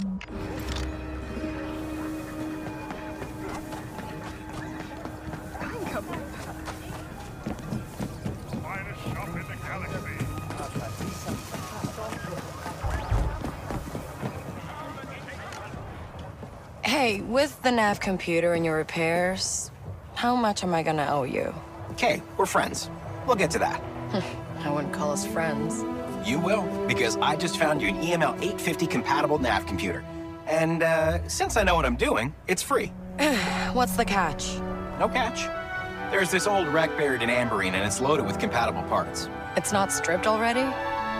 Hey, with the nav computer and your repairs, how much am I gonna owe you? Okay, we're friends. We'll get to that. I wouldn't call us friends. You will, because I just found you an EML 850 compatible nav computer. And uh, since I know what I'm doing, it's free. What's the catch? No catch. There's this old wreck buried in Amberine, and it's loaded with compatible parts. It's not stripped already?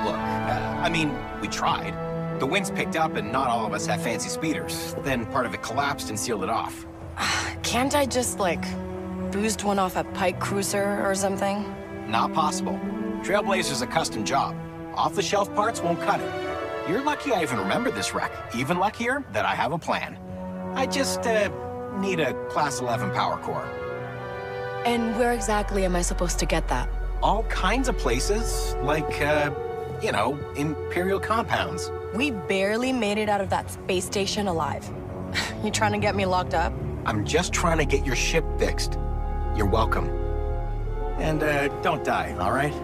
Look, uh, I mean, we tried. The winds picked up, and not all of us have fancy speeders. Then part of it collapsed and sealed it off. Can't I just, like, boost one off a Pyke Cruiser or something? Not possible. Trailblazer's a custom job. Off-the-shelf parts won't cut it. You're lucky I even remember this wreck. Even luckier that I have a plan. I just, uh, need a Class 11 power core. And where exactly am I supposed to get that? All kinds of places, like, uh, you know, Imperial compounds. We barely made it out of that space station alive. you trying to get me locked up? I'm just trying to get your ship fixed. You're welcome. And, uh, don't die, all right?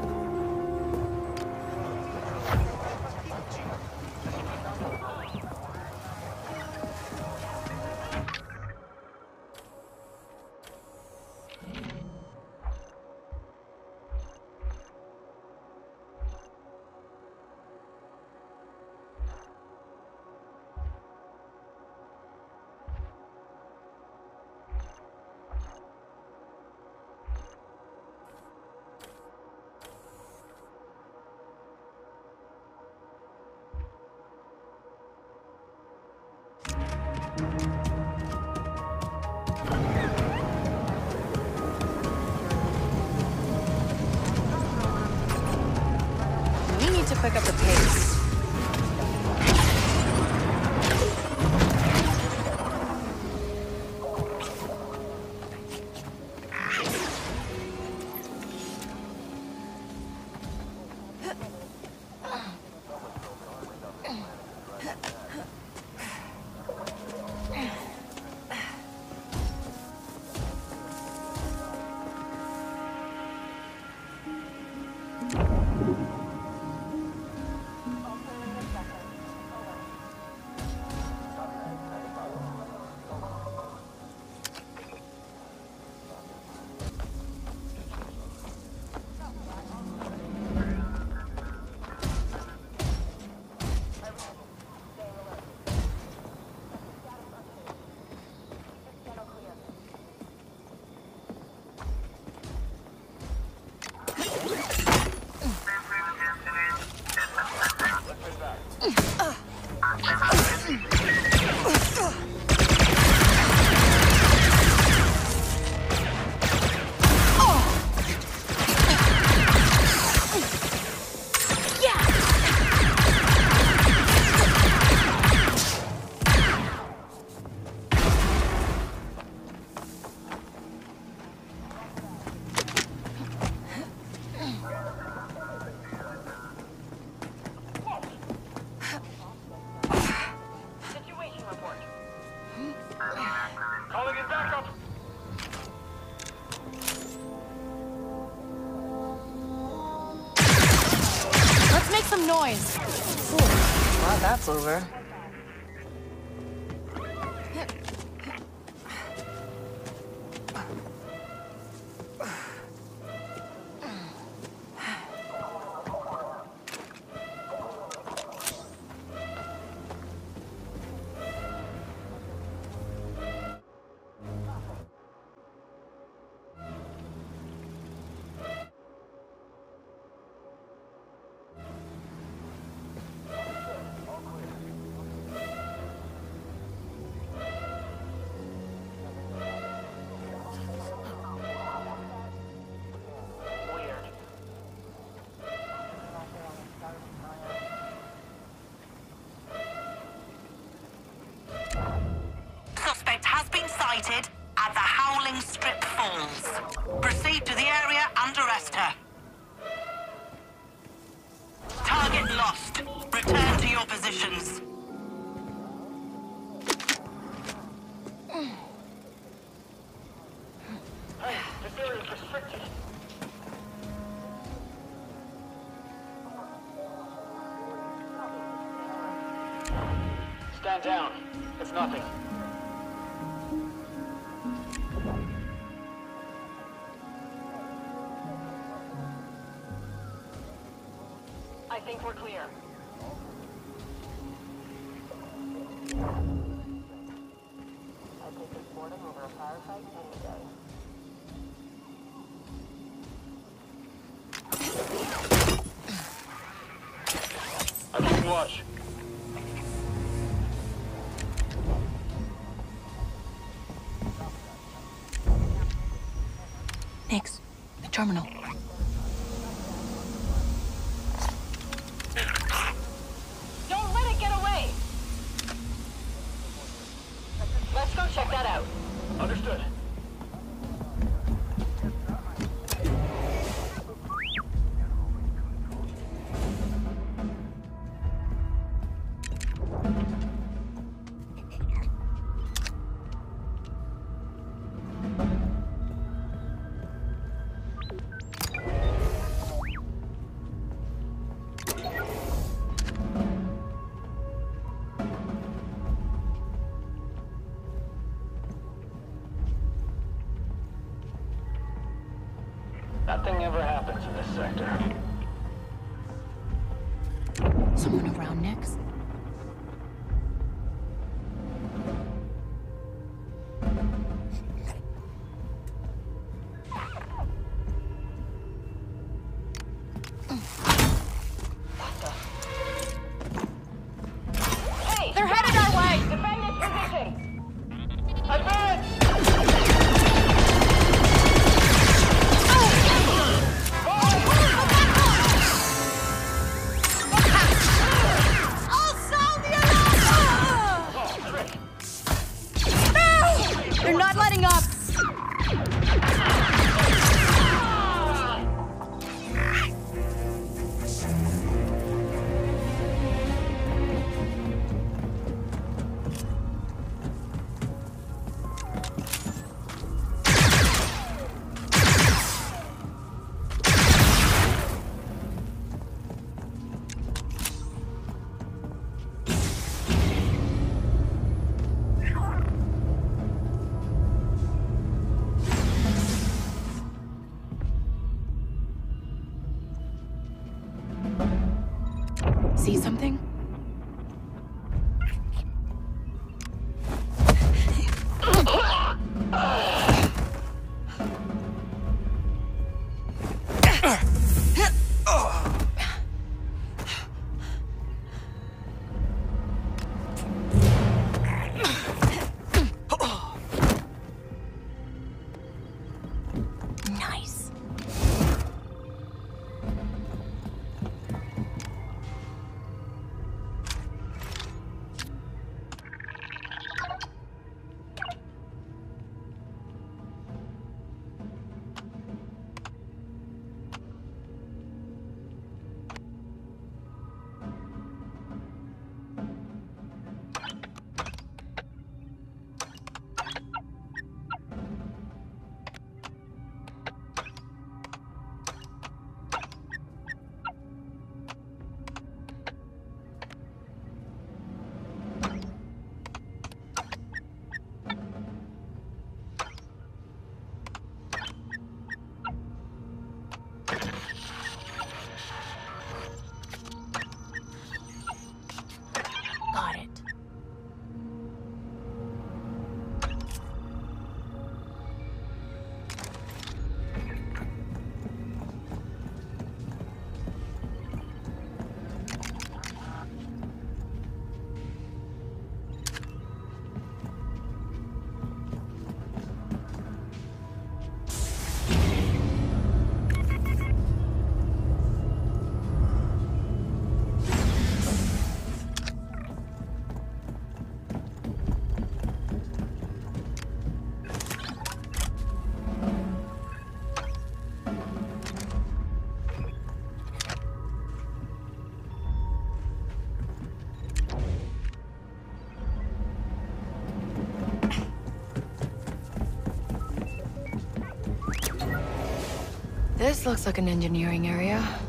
Over. Sighted at the Howling Strip Falls. Proceed to the area and arrest her. Target lost. Return to your positions. We're clear. I'd take this boredom over a firefight any day. I'm keeping watch. Nix, the terminal. Check that out. Understood. They're not letting up! looks like an engineering area.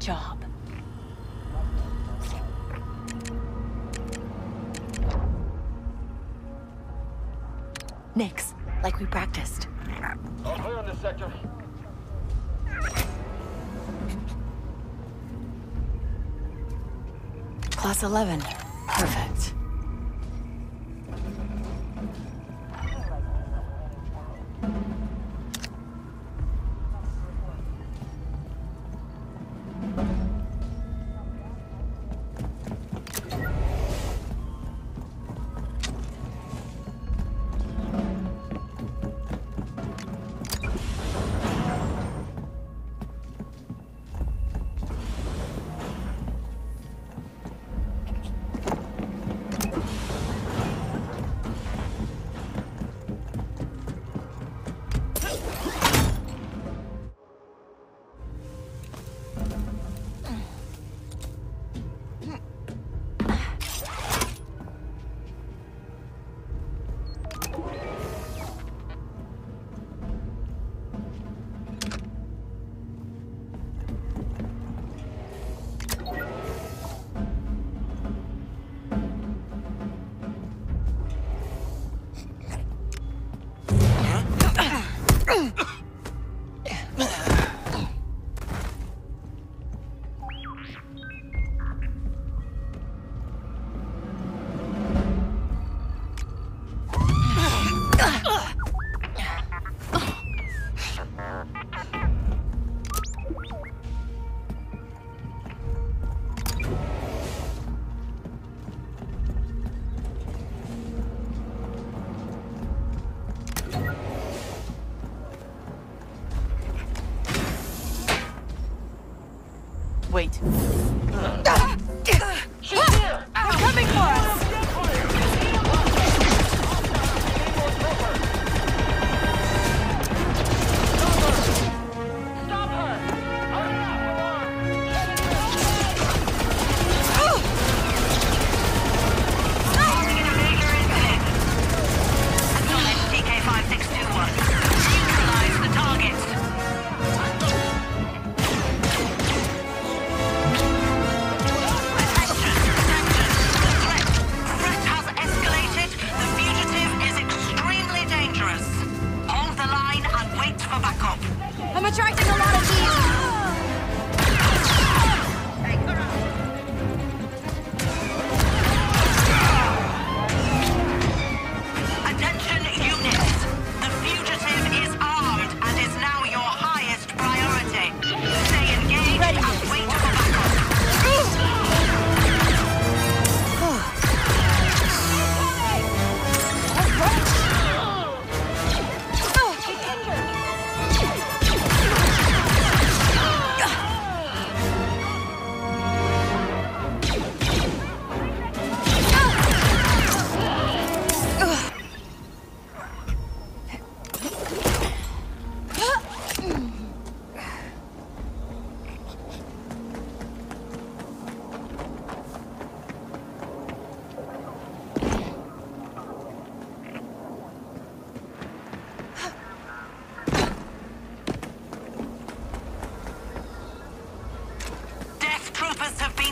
job. Nix, like we practiced. All clear on this sector. Class 11. Perfect.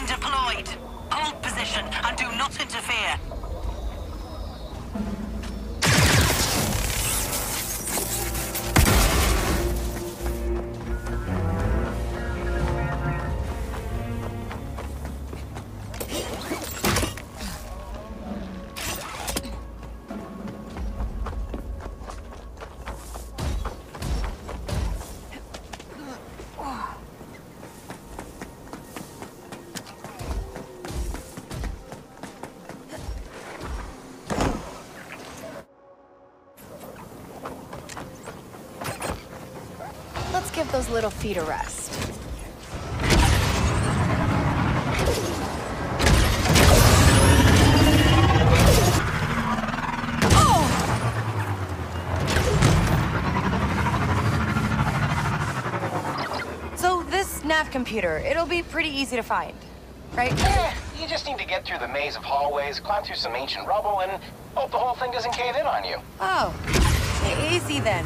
deployed. Hold position and do not interfere. Those little feet a rest. Oh! So this nav computer, it'll be pretty easy to find, right? Eh, you just need to get through the maze of hallways, climb through some ancient rubble, and hope the whole thing doesn't cave in on you. Oh, easy then.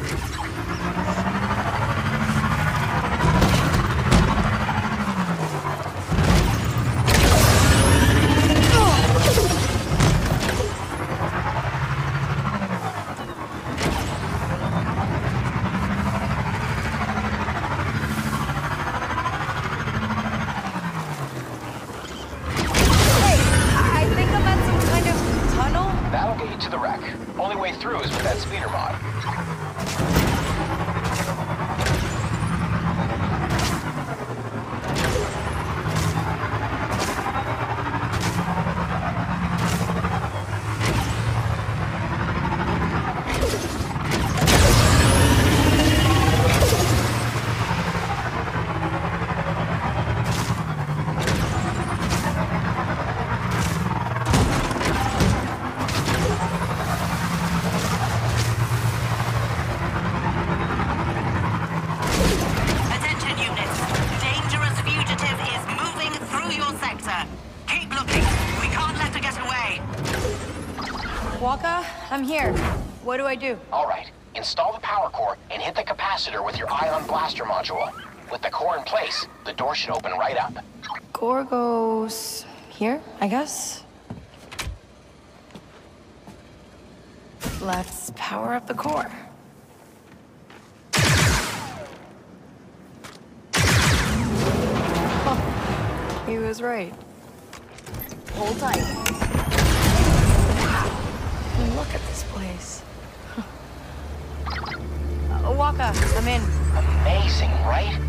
What do I do? All right, install the power core and hit the capacitor with your ion blaster module. With the core in place, the door should open right up. Core goes here, I guess. Let's power up the core. Huh, He was right. Hold tight. Wow. Look at this place. Uh, Waka, I'm in. Amazing, right?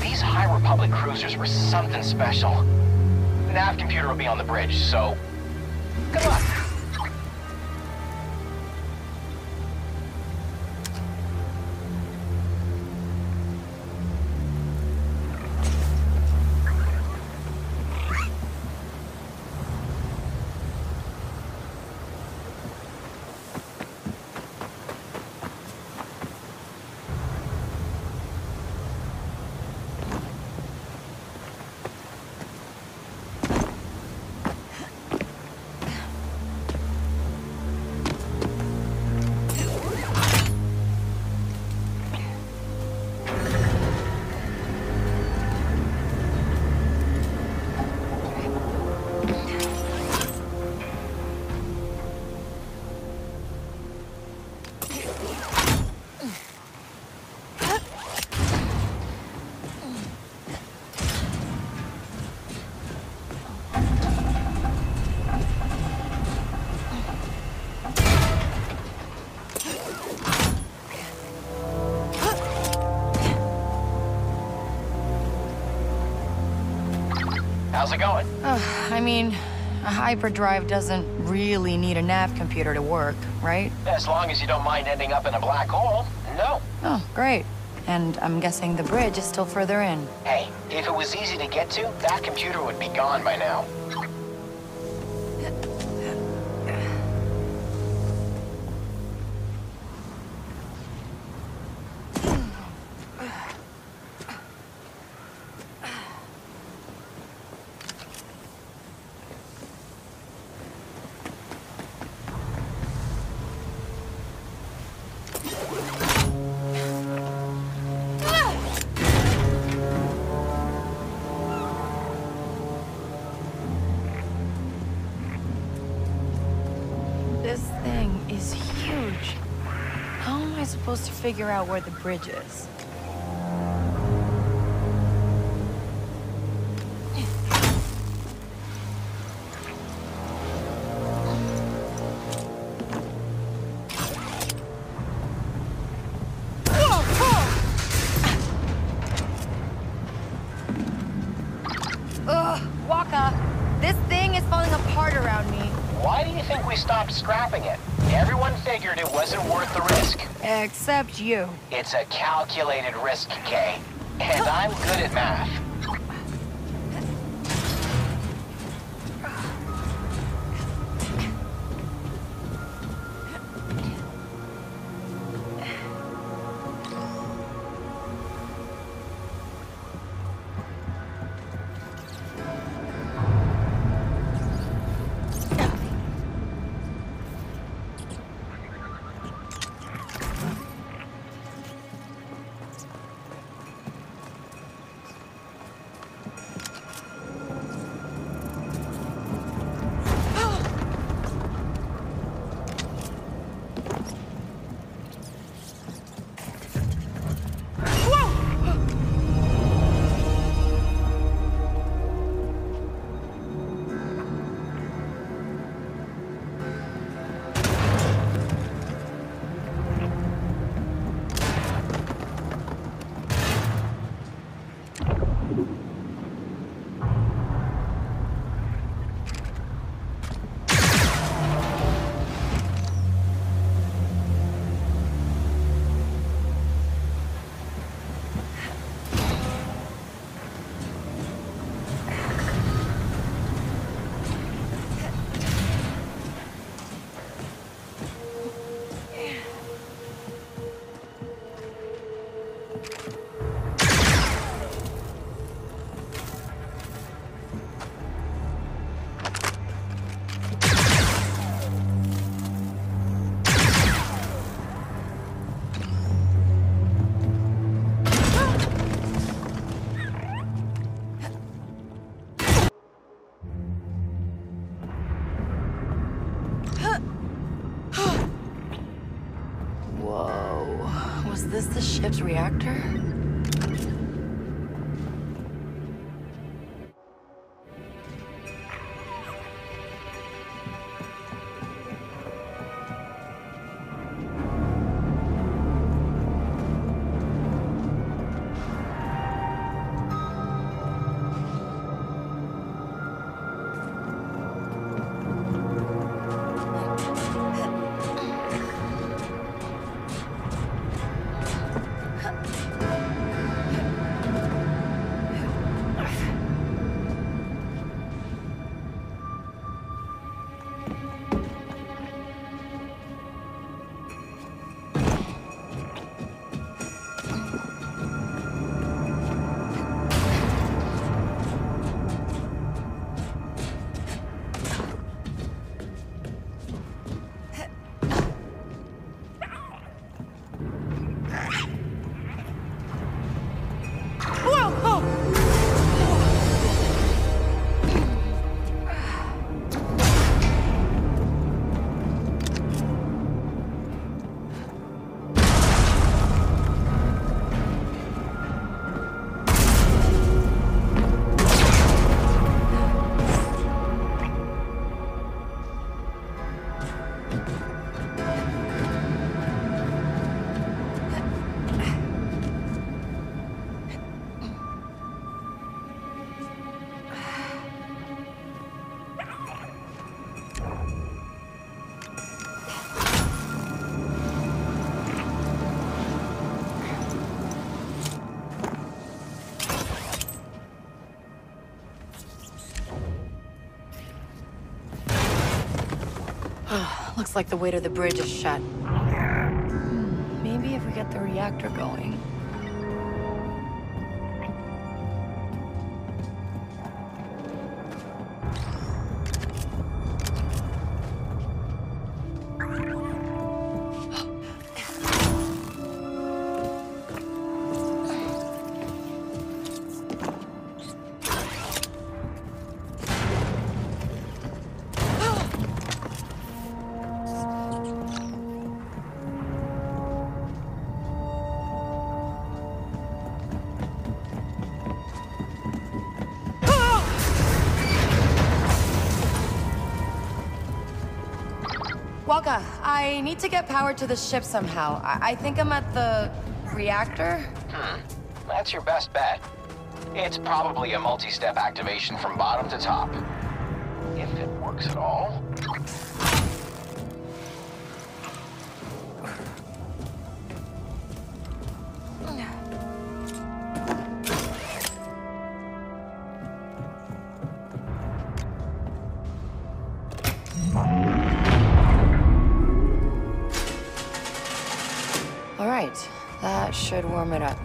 These High Republic cruisers were something special. The nav computer will be on the bridge, so good luck. How's it going? I mean, a hyperdrive doesn't really need a nav computer to work, right? As long as you don't mind ending up in a black hole, no. Oh, great. And I'm guessing the bridge is still further in. Hey, if it was easy to get to, that computer would be gone by now. Figure out where the bridge is? Except you. It's a calculated risk, Kay. And I'm good at math. Ship's reactor? Like the way to the bridge is shut. Maybe if we get the reactor going. I need to get power to the ship somehow. I, I think I'm at the reactor. Hmm. That's your best bet. It's probably a multi-step activation from bottom to top. If it works at all. Warm it up.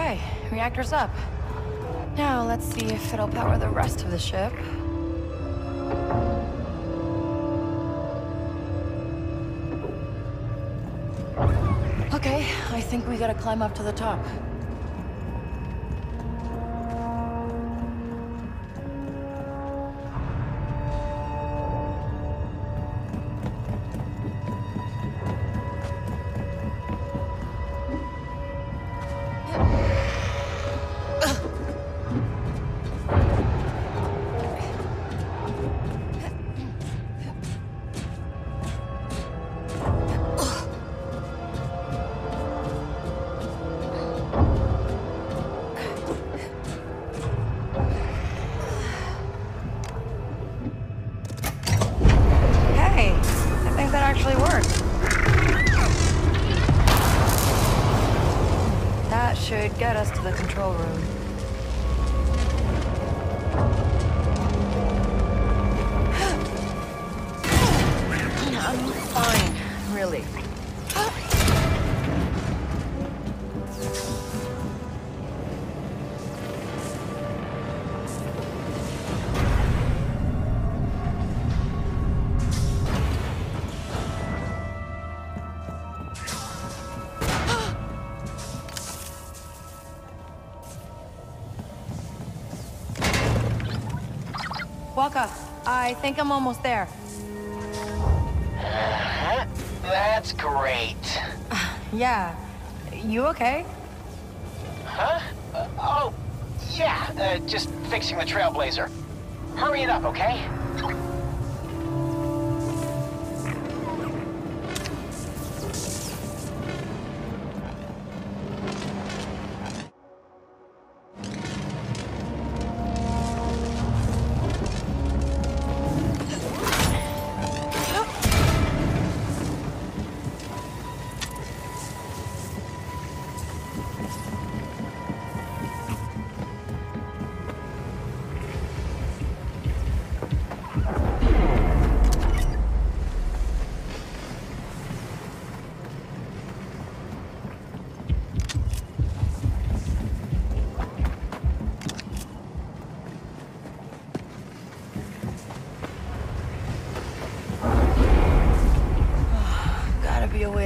Okay, reactor's up. Now let's see if it'll power the rest of the ship. Okay, I think we gotta climb up to the top. To the control room. I think I'm almost there. That's great. Yeah. You okay? Huh? Uh, oh, yeah, uh, just fixing the Trailblazer. Hurry it up, okay?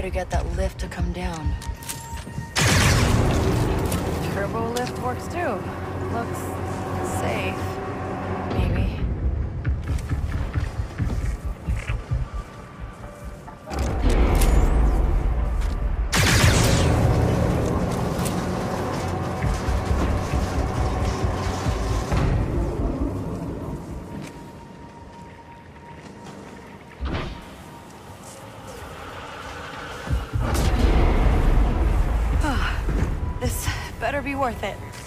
Gotta be a way to get that lift to come down. Turbo lift works too. Looks safe. Better be worth it.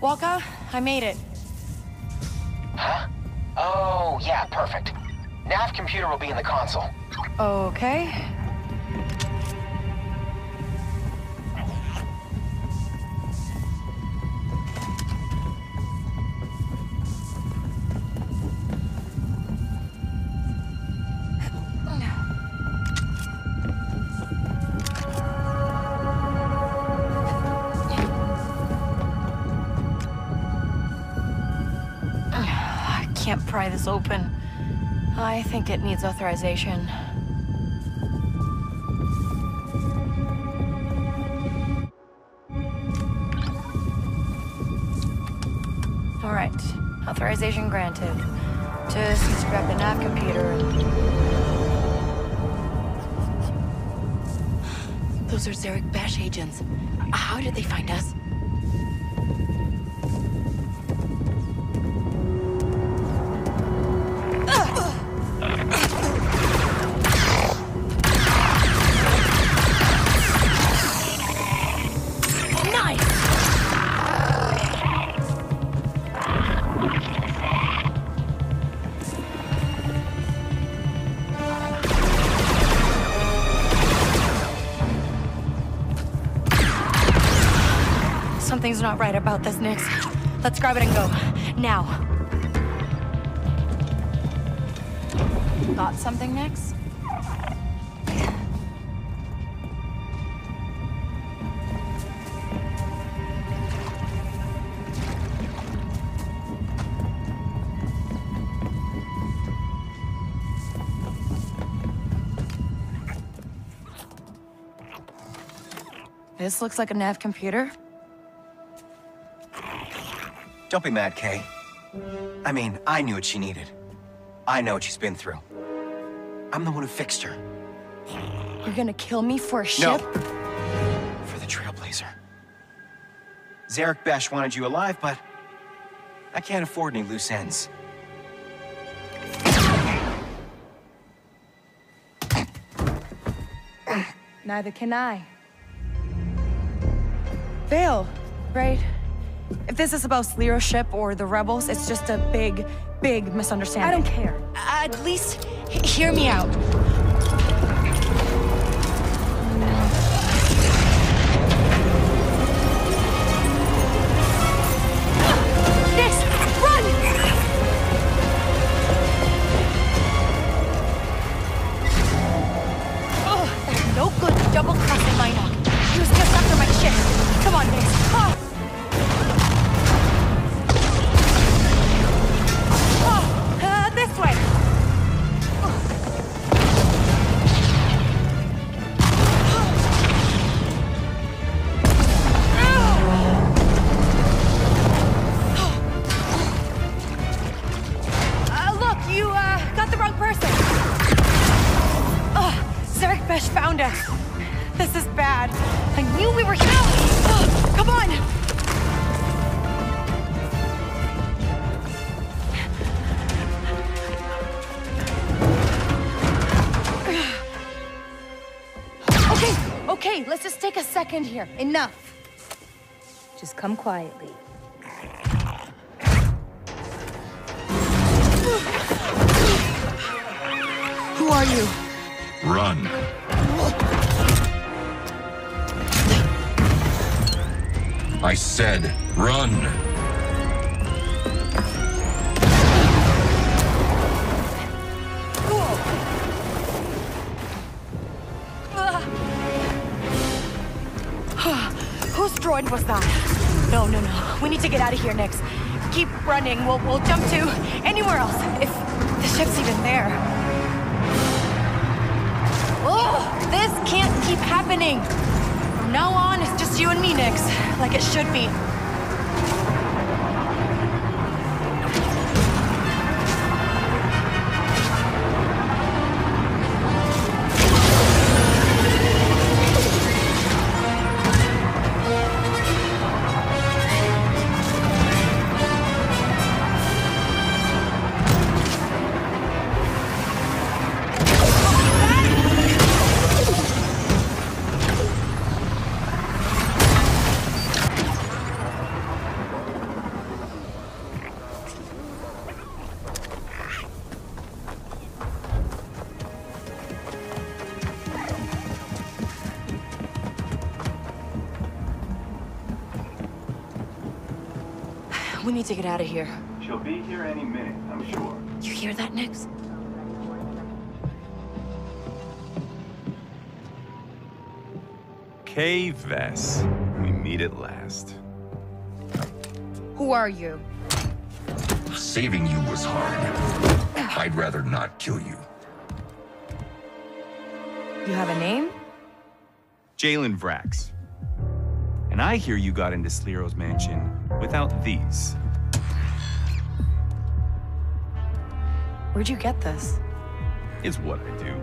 Walker, I made it. Huh? Oh, yeah, perfect. Nav computer will be in the console. Okay. Open. I think it needs authorization. All right, authorization granted. To grab the nav computer. Those are Zerek Besh agents. How did they find us? Not right about this, Nix. Let's grab it and go. Now. Got something, Nix? This looks like a nav computer. Don't be mad, Kay. I mean, I knew what she needed. I know what she's been through. I'm the one who fixed her. You're gonna kill me for a ship? No. For the Trailblazer. Zerek Besh wanted you alive, but I can't afford any loose ends. Neither can I. Vale, right? If this is about Sliro's ship or the rebels, it's just a big, big misunderstanding. I don't care. At least hear me out. Let's just take a second here. Enough. Just come quietly. Who are you? Run. I said, run. Droid was that? No, no, no. We need to get out of here, Nix. Keep running. We'll, we'll jump to anywhere else, if the ship's even there. Oh, this can't keep happening. From now on, it's just you and me, Nix. Like it should be. To get out of here. She'll be here any minute, I'm sure. You hear that, Nix? Kay Vess. We meet at last. Who are you? Saving you was hard. I'd rather not kill you. You have a name? Jaylen Vrax. And I hear you got into Sliro's mansion without these. Where'd you get this? It's what I do.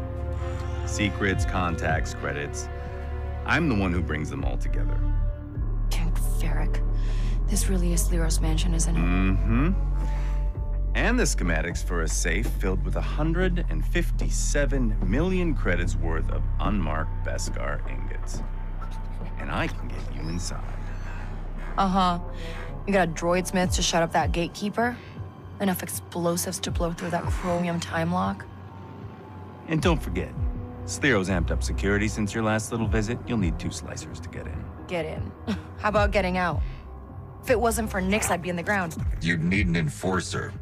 Secrets, contacts, credits. I'm the one who brings them all together. King Ferric. This really is Sliro's mansion, isn't it? Mm-hmm. And the schematics for a safe filled with 157 million credits worth of unmarked Beskar ingots. And I can get you inside. Uh-huh. You got a droid smith to shut up that gatekeeper? Enough explosives to blow through that chromium time lock? And don't forget, Sliro's amped up security since your last little visit. You'll need two slicers to get in. Get in. How about getting out? If it wasn't for Nix, I'd be in the ground. You'd need an enforcer.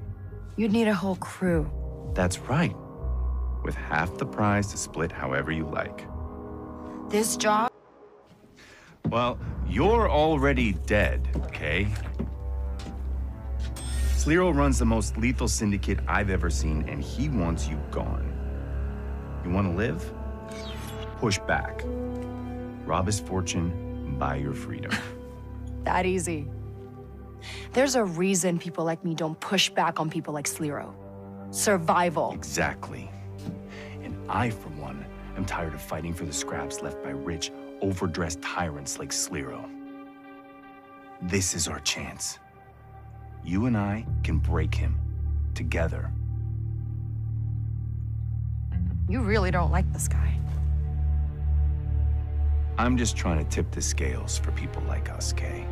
You'd need a whole crew. That's right. With half the prize to split however you like. This job? Well, you're already dead, okay? Sliro runs the most lethal syndicate I've ever seen, and he wants you gone. You want to live? Push back. Rob his fortune, buy your freedom. That easy. There's a reason people like me don't push back on people like Sliro. Survival. exactly. And I, for one, am tired of fighting for the scraps left by rich, overdressed tyrants like Sliro. This is our chance. You and I can break him together. You really don't like this guy. I'm just trying to tip the scales for people like us, Kay.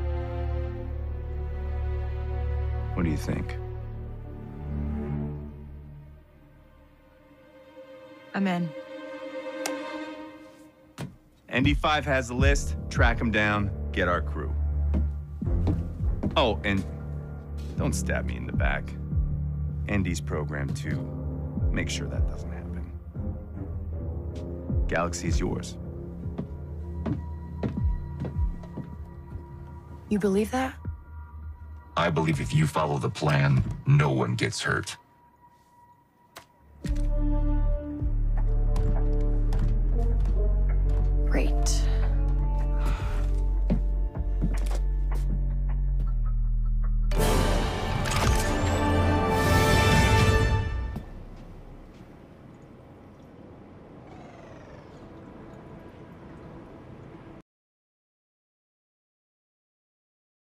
What do you think? I'm in. ND5 has the list. Track him down. Get our crew. Oh, and don't stab me in the back. Andy's program too. Make sure that doesn't happen. Galaxy's yours. You believe that? I believe if you follow the plan, no one gets hurt. Great.